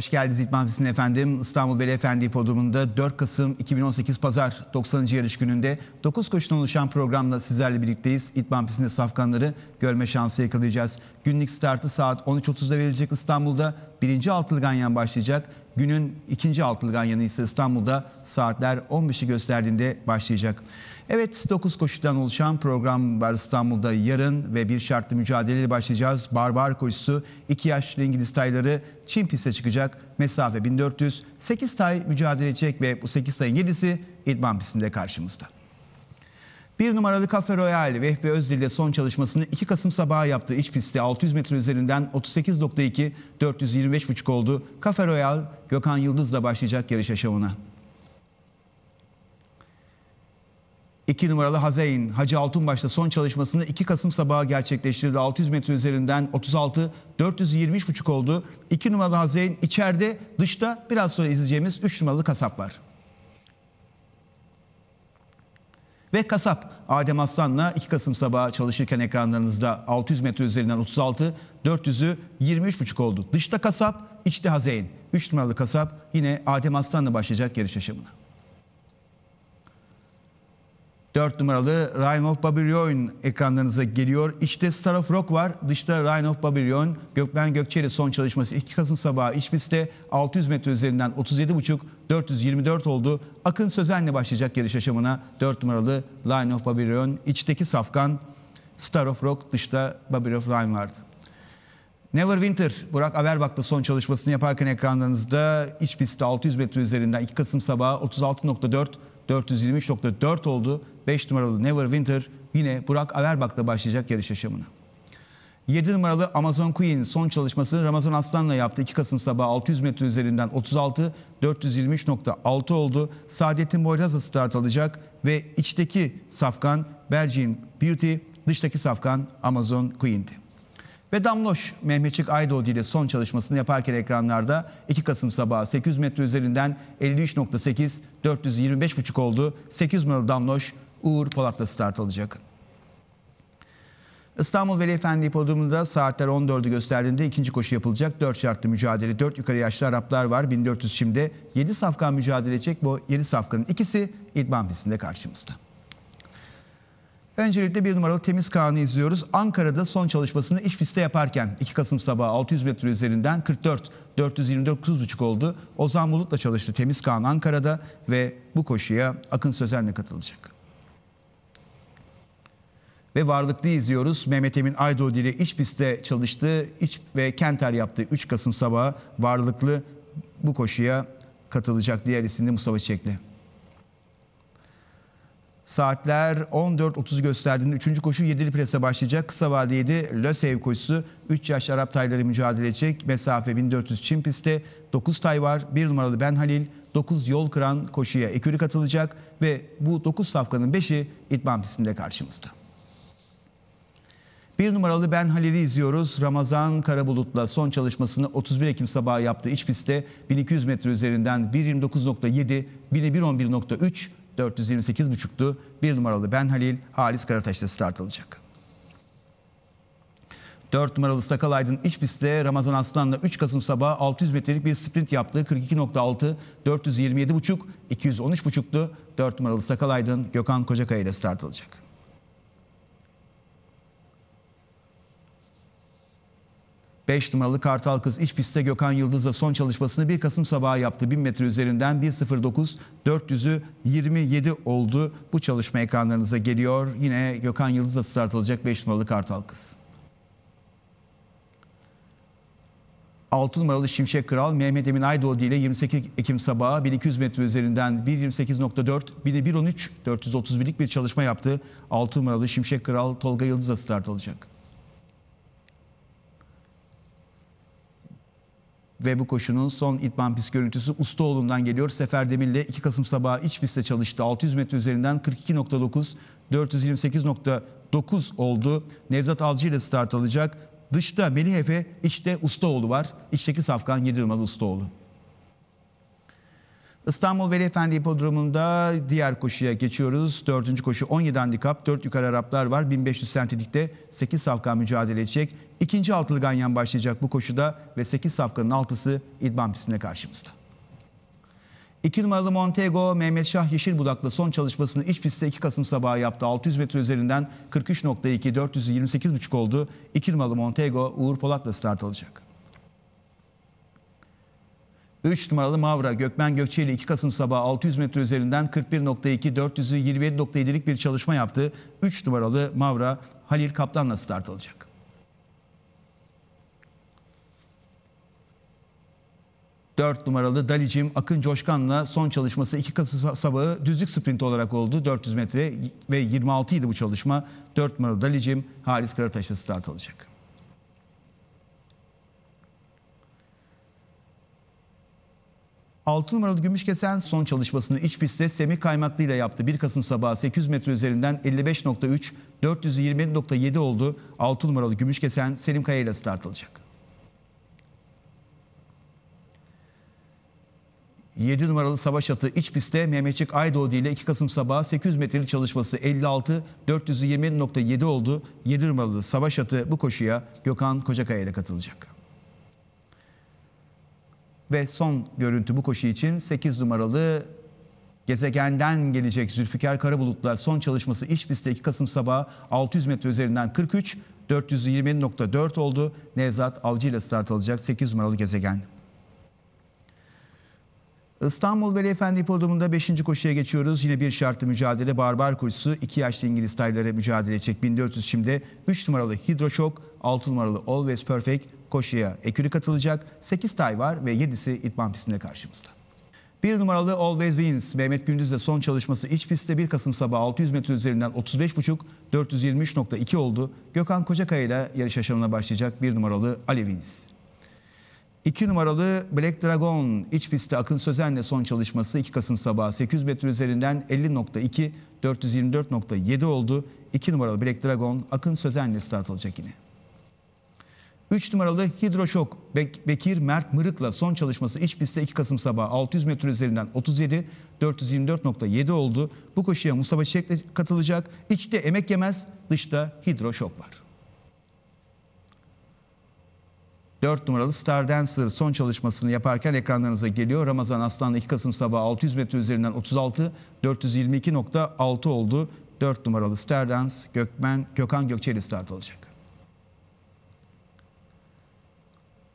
Hoş geldiniz İdman Pistine efendim. İstanbul Beyefendi Podrumu'nda 4 Kasım 2018 Pazar 90. yarış gününde 9 koşudan oluşan programla sizlerle birlikteyiz. İdman Pistinde safkanları görme şansı yakalayacağız. Günlük startı saat 13.30'da verilecek İstanbul'da. Birinci altılı ganyan başlayacak. Günün ikinci altılı ganyanı ise İstanbul'da saatler 15'i gösterdiğinde başlayacak. Evet 9 koşudan oluşan program var İstanbul'da yarın ve bir şartlı mücadeleyle başlayacağız. Barbar koşusu 2 yaşlı İngiliz tayları Çin piste çıkacak. Mesafe 1400. 8 tay mücadele edecek ve bu 8 tayın 7'si idman pistinde karşımızda. Bir numaralı Cafe Royal Vehbi Özdil ile son çalışmasını 2 Kasım sabahı yaptığı iç pistte 600 metre üzerinden 38.2 425.5 oldu. Cafe Royal Gökhan Yıldız'la başlayacak yarış aşamına. 2 numaralı Hazeyn Hacı Altunbaş'ta son çalışmasını 2 Kasım sabahı gerçekleştirdi. 600 metre üzerinden 36 423.5 oldu. 2 numaralı Hazeyn içeride dışta biraz sonra izleyeceğimiz 3 numaralı kasap var. Ve kasap Adem Aslan'la 2 Kasım sabahı çalışırken ekranlarınızda 600 metre üzerinden 36 400'ü 23.5 oldu. Dışta kasap, içte Hazeyn. 3 numaralı kasap yine Adem Aslan'la başlayacak yarış aşamına. 4 numaralı Rhine of Babylon ekranlarınıza geliyor. İçte Star of Rock var. Dışta Rhine of Babylon. Gökmen Gökçeli son çalışması 2 Kasım sabahı iç pistte 600 metre üzerinden 37,5 424 oldu. Akın Sözen'le başlayacak yarış aşamına 4 numaralı Line of Babylon. İçteki safkan Star of Rock, dışta Babylon of Line vardı. Never Winter, Burak Averbak'ta son çalışmasını yaparken ekranlarınızda iç pistte 600 metre üzerinden 2 Kasım sabahı 36.4 423.4 oldu. 5 numaralı Never Winter yine Burak Averbak'ta başlayacak yarış yaşamına. 7 numaralı Amazon Queen son çalışmasını Ramazan Aslan'la yaptı. 2 Kasım sabahı 600 metre üzerinden 36 423.6 oldu. Saadettin Boyraz'a start alacak ve içteki safkan Belgian Beauty, dıştaki safkan Amazon Queen'di. Ve Damloş Mehmetçik Aydoğdu ile son çalışmasını yaparken ekranlarda 2 Kasım sabahı 800 metre üzerinden 53.8 425.5 oldu. 8 numaralı Damloş Uğur Polat'la start alacak. İstanbul Veli Efendi Podrumu'nda saatler 14'ü gösterdiğinde ikinci koşu yapılacak. 4 şartlı mücadele. 4 yukarı yaşlı Araplar var. 1400 şimdi 7 safkan mücadele edecek. Bu 7 safkanın ikisi idman pistinde karşımızda. Öncelikle bir numaralı Temiz Kaan'ı izliyoruz. Ankara'da son çalışmasını iş pistte yaparken 2 Kasım sabahı 600 metre üzerinden 44 429,5 oldu. Ozan Bulut'la çalıştı Temiz Kaan Ankara'da ve bu koşuya Akın Sözen'le katılacak. Ve varlıklı izliyoruz. Mehmet Emin Aydoğdu ile iç pistte çalıştı. İç ve Kenter yaptı 3 Kasım sabahı varlıklı bu koşuya katılacak diğer isimli Mustafa Çiçekli. Saatler 14.30 gösterdiğinde 3. koşu 7'li prese başlayacak. Kısa vadeydi Lösev koşusu 3 yaş Arap tayları mücadele edecek. Mesafe 1400 Çin pistte 9 tay var. 1 numaralı Ben Halil 9 yol kıran koşuya ekürü katılacak ve bu 9 safkanın 5'i idman pistinde karşımızda. Bir numaralı Ben Halil'i izliyoruz. Ramazan Karabulut'la son çalışmasını 31 Ekim sabahı yaptığı iç pistte 1200 metre üzerinden 1.29.7, 1.11.3, 428.5'tu. Bir numaralı Ben Halil, Halis Karataş'ta start alacak. 4 numaralı Sakal Aydın iç pistte Ramazan Aslan'la 3 Kasım sabahı 600 metrelik bir sprint yaptı. 42.6, 427.5, 213.5'tu. 4 numaralı Sakal Aydın Gökhan Kocakaya ile start alacak. 5 numaralı Kartal Kız iç pistte Gökhan Yıldız'la son çalışmasını 1 Kasım sabahı yaptı. 1000 metre üzerinden 1.09 400'ü 27 oldu. Bu çalışma ekranlarınıza geliyor. Yine Gökhan Yıldız'la start alacak 5 numaralı Kartal Kız. 6 numaralı Şimşek Kral Mehmet Emin Aydoğdu ile 28 Ekim sabahı 1200 metre üzerinden 1.28.4, 1.13 431'lik bir çalışma yaptı. 6 numaralı Şimşek Kral Tolga Yıldız'la start alacak. Ve bu koşunun son idman pist görüntüsü Ustaoğlu'ndan geliyor. Sefer Demir'le 2 Kasım sabahı iç pistte çalıştı. 600 metre üzerinden 42.9, 428.9 oldu. Nevzat Alcı ile start alacak. Dışta Melih Efe, içte Ustaoğlu var. İçteki safkan 7 numaralı Ustaoğlu. İstanbul Veli Efendi Hipodromu'nda diğer koşuya geçiyoruz. Dördüncü koşu 17 handikap, 4 yukarı Araplar var. 1500 sentilikte 8 safkan mücadele edecek. İkinci altılı ganyan başlayacak bu koşuda ve 8 safkanın altısı idman pistinde karşımızda. 2 numaralı Montego Mehmet Şah Yeşilbudak'la son çalışmasını iç pistte 2 Kasım sabahı yaptı. 600 metre üzerinden 43.2 428.5 oldu. 2 numaralı Montego Uğur Polat'la start alacak. 3 numaralı Mavra Gökmen Gökçe ile 2 Kasım sabahı 600 metre üzerinden 41.2 427.7'lik bir çalışma yaptı. 3 numaralı Mavra Halil Kaptan'la start alacak. Dört numaralı Dalicim Akın Coşkan'la son çalışması 2 Kasım sabahı düzlük sprint olarak oldu. 400 metre ve 26 idi bu çalışma. 4 numaralı Dalicim Halis Karataş'la start alacak. Altı numaralı Gümüşkesen son çalışmasını iç pistte Semih Kaymaklı ile yaptı. 1 Kasım sabahı 800 metre üzerinden 55.3, 420.7 oldu. 6 numaralı Gümüşkesen Selim Kaya ile start alacak. 7 numaralı savaş atı iç pistte Mehmetçik Aydoğdu ile 2 Kasım sabahı 800 metrelik çalışması 56 420.7 oldu. 7 numaralı savaş atı bu koşuya Gökhan Kocakaya ile katılacak. Ve son görüntü bu koşu için 8 numaralı gezegenden gelecek Zülfikar Karabulut'la son çalışması iç pistte 2 Kasım sabahı 600 metre üzerinden 43 420.4 oldu. Nevzat Avcı ile start alacak 8 numaralı gezegen. İstanbul Veli Efendi Hipodromu'nda 5. koşuya geçiyoruz. Yine bir şartlı mücadele. Barbar koşusu 2 yaşlı İngiliz tayları mücadele edecek. 1400 şimdi 3 numaralı Hidroşok, 6 numaralı Always Perfect koşuya ekürü katılacak. 8 tay var ve 7'si idman pistinde karşımızda. Bir numaralı Always Wins Mehmet Gündüz'le son çalışması iç pistte 1 Kasım sabahı 600 metre üzerinden 35.5 423.2 oldu. Gökhan Kocakaya ile yarış aşamına başlayacak bir numaralı Ali Wins. 2 numaralı Black Dragon iç pistte Akın Sözen'le son çalışması 2 Kasım sabahı 800 metre üzerinden 50.2 424.7 oldu. 2 numaralı Black Dragon Akın Sözen'le start alacak yine. 3 numaralı Hidroşok Bek Bekir Mert Mırık'la son çalışması iç pistte 2 Kasım sabahı 600 metre üzerinden 37 424.7 oldu. Bu koşuya Mustafa Çiçek'le katılacak. İçte emek yemez, dışta Hidroşok var. 4 numaralı Star Dancer son çalışmasını yaparken ekranlarınıza geliyor. Ramazan Aslan 2 Kasım sabahı 600 metre üzerinden 36 422.6 oldu. 4 numaralı Star Dance Gökmen Gökhan Gökçeli start alacak.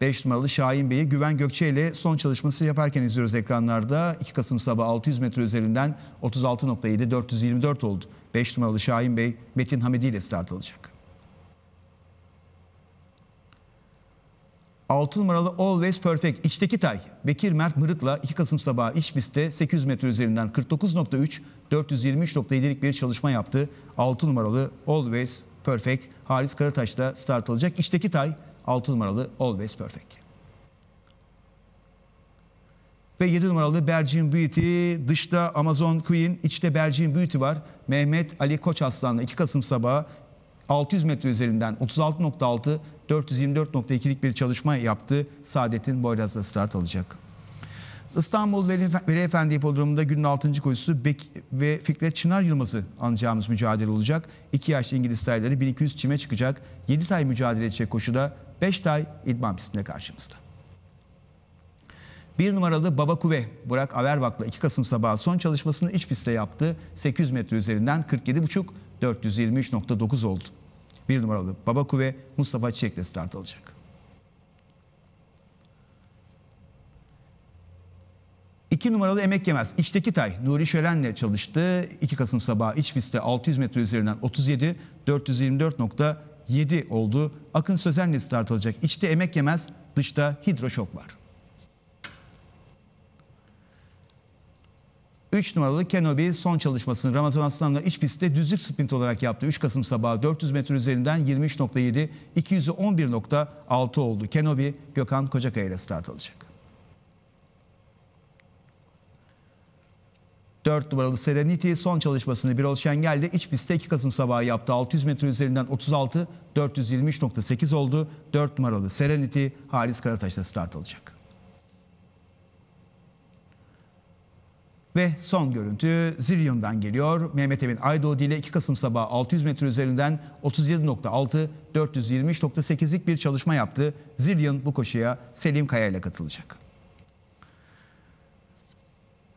5 numaralı Şahin Bey'i Güven Gökçe ile son çalışması yaparken izliyoruz ekranlarda. 2 Kasım sabahı 600 metre üzerinden 36.7 424 oldu. 5 numaralı Şahin Bey Metin Hamidi ile start alacak. 6 numaralı Always Perfect içteki tay Bekir Mert Mırık'la 2 Kasım sabahı iç pistte 800 metre üzerinden 49.3 423.7'lik bir çalışma yaptı. 6 numaralı Always Perfect Haris Karataş'la start alacak. İçteki tay 6 numaralı Always Perfect. Ve 7 numaralı Bercin Beauty, dışta Amazon Queen, içte Bercin Beauty var. Mehmet Ali Koç Aslan'la 2 Kasım sabahı 600 metre üzerinden 36.6 424.2'lik bir çalışma yaptı. Saadet'in Boyraz'la start alacak. İstanbul Veli, Efendi Hipodromu'nda günün 6. koşusu Bek ve Fikret Çınar Yılmaz'ı anacağımız mücadele olacak. 2 yaşlı İngiliz tayları 1200 çime çıkacak. 7 tay mücadele edecek koşuda 5 tay idman pistinde karşımızda. Bir numaralı Baba Kuve Burak Averbak'la 2 Kasım sabahı son çalışmasını iç pistte yaptı. 800 metre üzerinden 47,5 423.9 oldu. Bir numaralı Baba Kuve Mustafa Çiçek'le start alacak. İki numaralı Emek Yemez. İçteki tay Nuri Şölen'le çalıştı. 2 Kasım sabahı iç pistte 600 metre üzerinden 37 424.7 oldu. Akın Sözen'le start alacak. İçte Emek Yemez, dışta Hidroşok var. 3 numaralı Kenobi son çalışmasını Ramazan Aslan'la iç pistte düzlük sprint olarak yaptı. 3 Kasım sabahı 400 metre üzerinden 23.7, 211.6 oldu. Kenobi Gökhan Kocakaya ile start alacak. 4 numaralı Serenity son çalışmasını Birol Şengel'de iç pistte 2 Kasım sabahı yaptı. 600 metre üzerinden 36, 423.8 oldu. 4 numaralı Serenity Haris Karataş'ta start alacak. Ve son görüntü Ziryon'dan geliyor. Mehmet Emin Aydoğdu ile 2 Kasım sabahı 600 metre üzerinden 37.6, 423.8'lik bir çalışma yaptı. Zilyon bu koşuya Selim Kaya ile katılacak.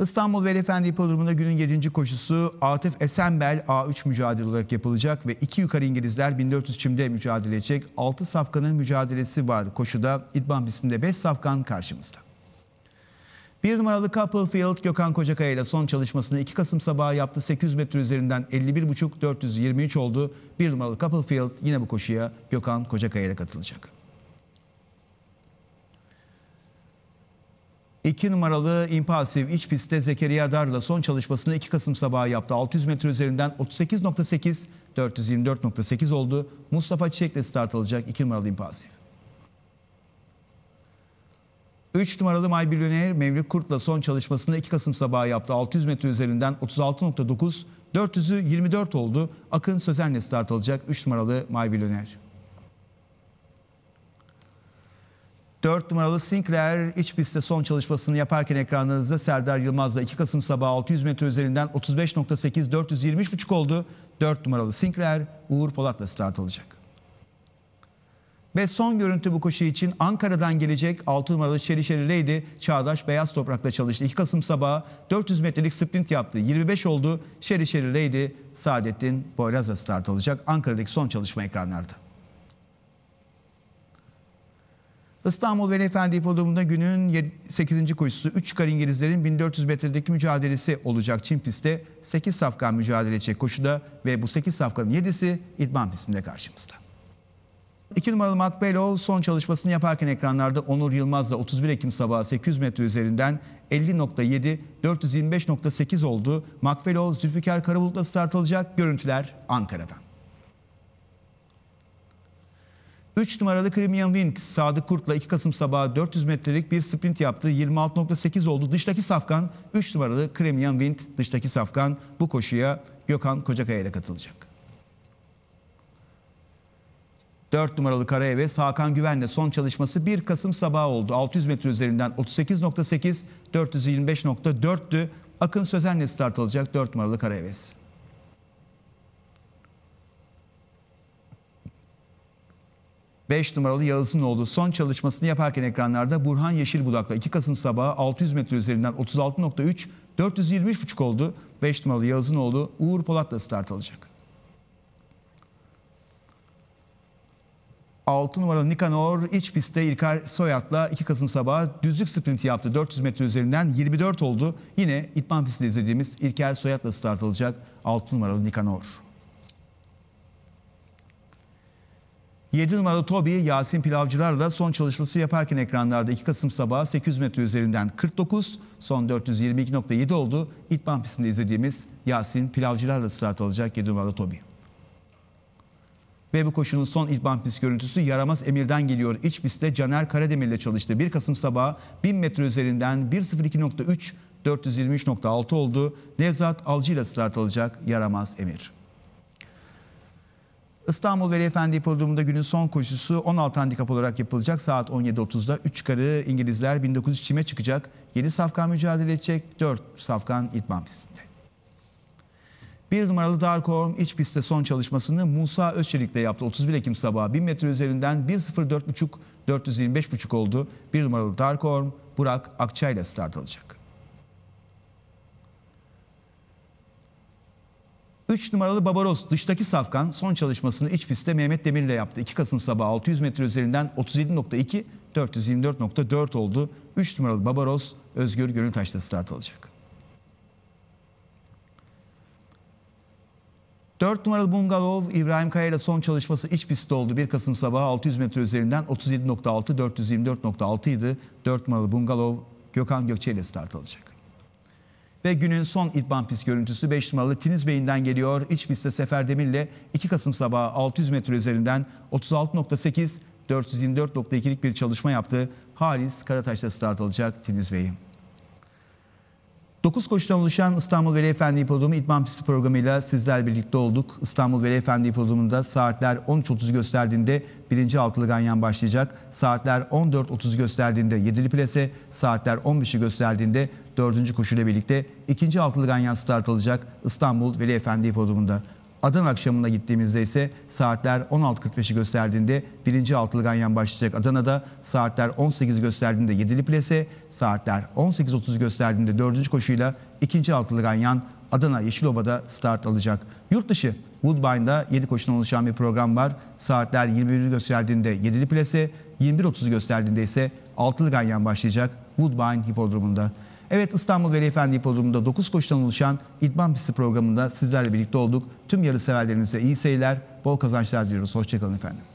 İstanbul Veli Efendi Hipodromu'nda günün 7. koşusu Atif Esenbel A3 mücadele olarak yapılacak ve iki yukarı İngilizler 1400 çimde mücadele edecek. 6 safkanın mücadelesi var koşuda. İdman pistinde 5 safkan karşımızda. Bir numaralı Couplefield Gökhan Kocakaya ile son çalışmasını 2 Kasım sabahı yaptı. 800 metre üzerinden 51.5 423 oldu. Bir numaralı Couplefield yine bu koşuya Gökhan Kocakaya ile katılacak. 2 numaralı Impulsive iç pistte Zekeriya Dar'la son çalışmasını 2 Kasım sabahı yaptı. 600 metre üzerinden 38.8 424.8 oldu. Mustafa Çiçek'le start alacak 2 numaralı Impulsive. 3 numaralı My Billionaire Mevlüt Kurt'la son çalışmasını 2 Kasım sabahı yaptı. 600 metre üzerinden 36.9 400'ü 24 oldu. Akın Sözen'le start alacak 3 numaralı My Billionaire. 4 numaralı Sinclair iç pistte son çalışmasını yaparken ekranlarınızda Serdar Yılmaz'la 2 Kasım sabahı 600 metre üzerinden 35.8 423.5 oldu. 4 numaralı Sinclair Uğur Polat'la start alacak. Ve son görüntü bu koşu için Ankara'dan gelecek 6 numaralı Şeri Şeri Lady Çağdaş Beyaz Toprak'ta çalıştı. 2 Kasım sabahı 400 metrelik sprint yaptı. 25 oldu. Şeri Şeri Lady Saadettin Boyraz'la start alacak. Ankara'daki son çalışma ekranlarda. İstanbul Veli Efendi Hipodromu'nda günün 8. koşusu 3 çıkar İngilizlerin 1400 metredeki mücadelesi olacak. Çim pistte 8 safkan mücadele edecek koşuda ve bu 8 safkanın 7'si idman pistinde karşımızda. 2 numaralı Macbello son çalışmasını yaparken ekranlarda Onur Yılmaz'la 31 Ekim sabahı 800 metre üzerinden 50.7 425.8 oldu. Macbello Zülfikar Karabulut'la start alacak. Görüntüler Ankara'dan. 3 numaralı Crimean Wind Sadık Kurt'la 2 Kasım sabahı 400 metrelik bir sprint yaptı. 26.8 oldu. Dıştaki safkan 3 numaralı Crimean Wind dıştaki safkan bu koşuya Gökhan Kocakaya ile katılacak. 4 numaralı Karayeves Hakan Güven'le son çalışması 1 Kasım sabahı oldu. 600 metre üzerinden 38.8 425.4'tü. Akın Sözen'le start alacak 4 numaralı Karayeves. 5 numaralı Yağız'ın olduğu son çalışmasını yaparken ekranlarda Burhan Yeşilbudak'la 2 Kasım sabahı 600 metre üzerinden 36.3 423.5 oldu. 5 numaralı Yağız'ın oğlu Uğur Polat'la start alacak. 6 numaralı Nikanor iç pistte İlkar Soyat'la 2 Kasım sabahı düzlük sprinti yaptı. 400 metre üzerinden 24 oldu. Yine İtman pistinde izlediğimiz İlker Soyat'la start alacak 6 numaralı Nikanor. 7 numaralı Toby Yasin Pilavcılar'la son çalışması yaparken ekranlarda 2 Kasım sabahı 800 metre üzerinden 49, son 422.7 oldu. İtman pistinde izlediğimiz Yasin Pilavcılar'la start alacak 7 numaralı Toby. Ve bu koşunun son idman pist görüntüsü Yaramaz Emir'den geliyor. İç pistte Caner Karademir ile çalıştı. 1 Kasım sabahı 1000 metre üzerinden 1.02.3 423.6 oldu. Nevzat Alcı ile start alacak Yaramaz Emir. İstanbul Veli Efendi Hipodromu'nda günün son koşusu 16 handikap olarak yapılacak. Saat 17.30'da 3 çıkarı İngilizler 1900 çime çıkacak. 7 safkan mücadele edecek. 4 safkan idman pistinde. Bir numaralı Dark Horn iç pistte son çalışmasını Musa Özçelik'le yaptı. 31 Ekim sabahı 1000 metre üzerinden 1.04.5 425.5 oldu. Bir numaralı Dark Horn Burak Akçay ile start alacak. 3 numaralı Babaros dıştaki safkan son çalışmasını iç pistte Mehmet Demir'le yaptı. 2 Kasım sabahı 600 metre üzerinden 37.2 424.4 oldu. 3 numaralı Babaros Özgür Gönültaş'ta start alacak. 4 numaralı Bungalov İbrahim Kaya ile son çalışması iç pistte oldu. 1 Kasım sabahı 600 metre üzerinden 37.6 424.6 idi. 4 numaralı Bungalov Gökhan Gökçe ile start alacak. Ve günün son idman pist görüntüsü 5 numaralı Tiniz Bey'inden geliyor. İç pistte Sefer Demir'le 2 Kasım sabahı 600 metre üzerinden 36.8 424.2'lik bir çalışma yaptı. Halis Karataş'ta start alacak Tiniz Bey'i. 9 koşudan oluşan İstanbul Veli Efendi Hipodromu İdman Pisti programıyla sizler birlikte olduk. İstanbul Veli Efendi Hipodromu'nda saatler 13.30 gösterdiğinde birinci altılı ganyan başlayacak. Saatler 14.30 gösterdiğinde 7'li plase, saatler 15'i gösterdiğinde 4. koşuyla birlikte ikinci altılı ganyan start alacak İstanbul Veli Efendi Hipodromu'nda. Adana akşamına gittiğimizde ise saatler 16.45'i gösterdiğinde birinci altılı ganyan başlayacak Adana'da. Saatler 18 gösterdiğinde 7'li plase, saatler 18.30 gösterdiğinde 4. koşuyla ikinci altılı ganyan Adana Yeşiloba'da start alacak. Yurt dışı Woodbine'da 7 koşudan oluşan bir program var. Saatler 21 gösterdiğinde 7'li plase, 21.30 gösterdiğinde ise altılı ganyan başlayacak Woodbine Hipodromu'nda. Evet İstanbul Veli Efendi Hipodromu'nda 9 koşudan oluşan idman pisti programında sizlerle birlikte olduk. Tüm yarı severlerinize iyi seyirler, bol kazançlar diliyoruz. Hoşçakalın efendim.